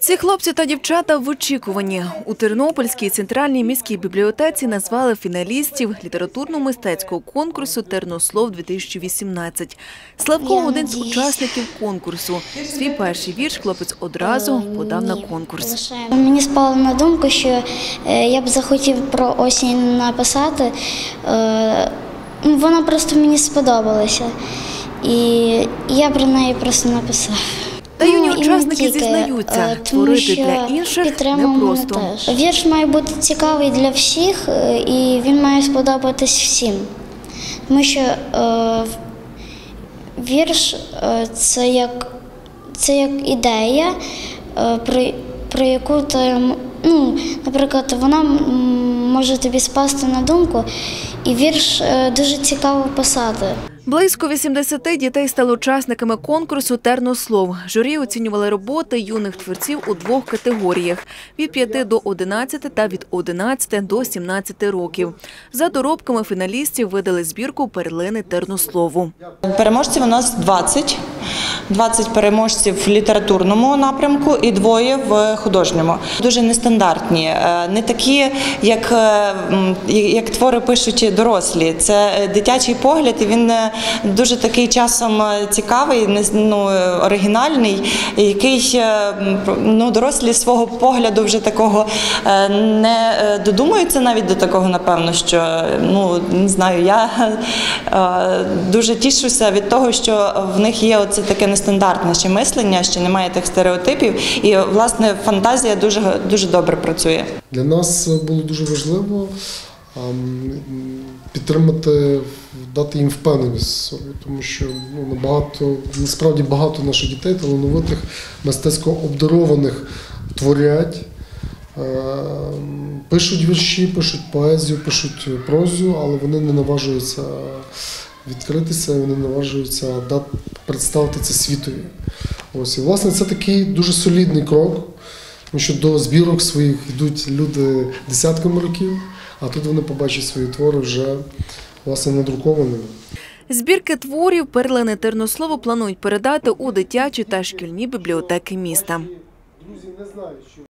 Ці хлопці та дівчата в очікуванні. У Тернопільській центральній міській бібліотеці назвали фіналістів літературно-мистецького конкурсу «Тернослов-2018». Славко – один з учасників конкурсу. Свій перший вірш хлопець одразу подав на конкурс. Мені спало на думку, що е, я б захотів про осінь написати. Е, ну, Вона просто мені сподобалася. І я про неї просто написав. Та юні Ну, учасники тільки, зізнаються, е, творити для інших непросто. Вірш має бути цікавий для всіх, е, і він має сподобатись всім. Тому що е, вірш е, це як, це як ідея, е, про, про яку ти, ну, наприклад, вона може тобі спасти на думку, і вірш е, дуже цікаво писати. Близько 80 дітей стали учасниками конкурсу «Тернослов». Журі оцінювали роботи юних творців у двох категоріях – від 5 до 11 та від 11 до 17 років. За доробками фіналістів видали збірку «Перлини Тернослову». Переможців у нас 20. 20 переможців в літературному напрямку і двоє в художньому. Дуже нестандартні, е, не такі, як, е, як твори пишуть дорослі. Це е, дитячий погляд, і він дуже такий часом цікавий, ну, оригінальний, який ну, дорослі свого погляду вже такого не додумуються навіть до такого, напевно, що ну не знаю, я дуже тішуся від того, що в них є оце таке нестандартне ще мислення, що немає тих стереотипів, і власне фантазія дуже дуже добре працює. Для нас було дуже важливо підтримати, дати їм впевненість тому що ну, набагато, насправді багато наших дітей, талановитих, мистецько обдарованих творять, ем, пишуть вірші, пишуть поезію, пишуть прозу, але вони не наважуються відкритися, вони наважуються представити це світові. Ось, і власне це такий дуже солідний крок. Тому що до збірок своїх йдуть люди десятками років, а тут вони побачать свої твори вже власне надрукованими. Збірки творів «Перлини Тернослову» планують передати у дитячі та шкільні бібліотеки міста. Друзі, не знаю, що